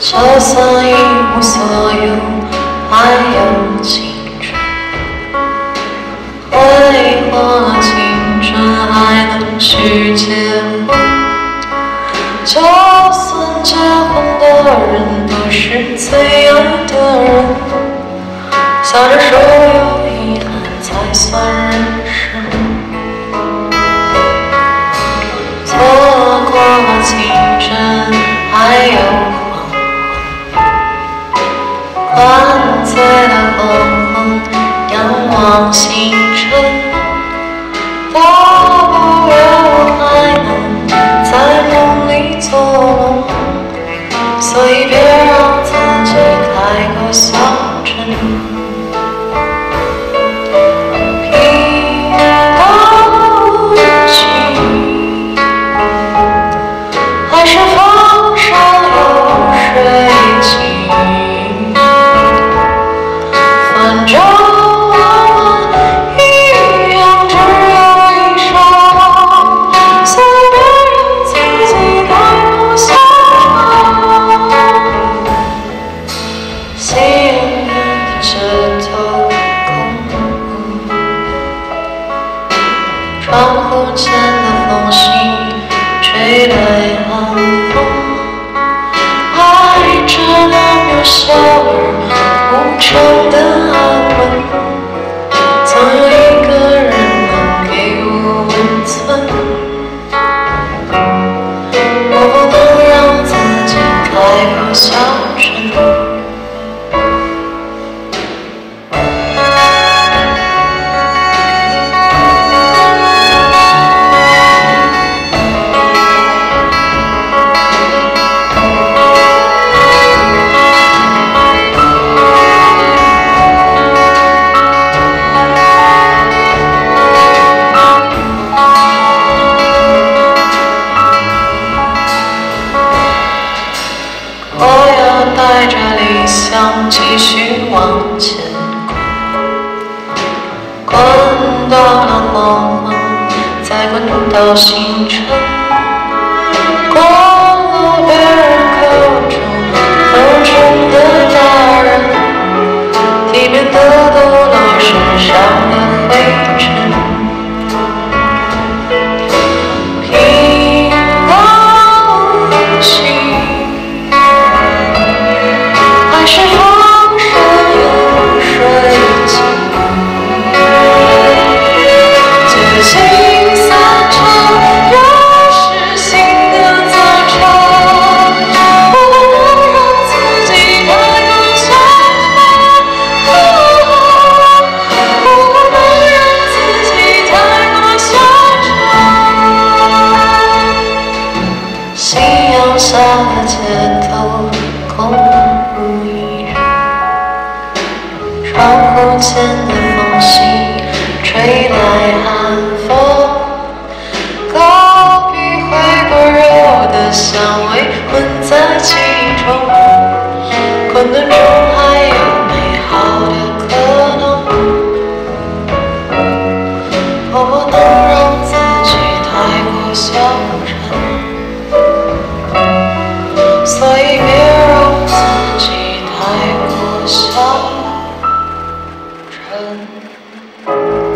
就算一无所有，还有续结婚。就算结婚的人不是最爱的人，笑着说有遗憾才算人生。错过了青春，还有黄昏，灌醉了黄昏，仰望星不见的缝隙吹来寒风，爱着那渺小而无常的安稳，继续往前。滚，滚到了梦，再滚到星辰，前的缝隙吹来寒风，高比回锅肉的香味混在其中，混沌中还有美好的可能。我不能让自己太过消沉。所以别让自己太过消。Um.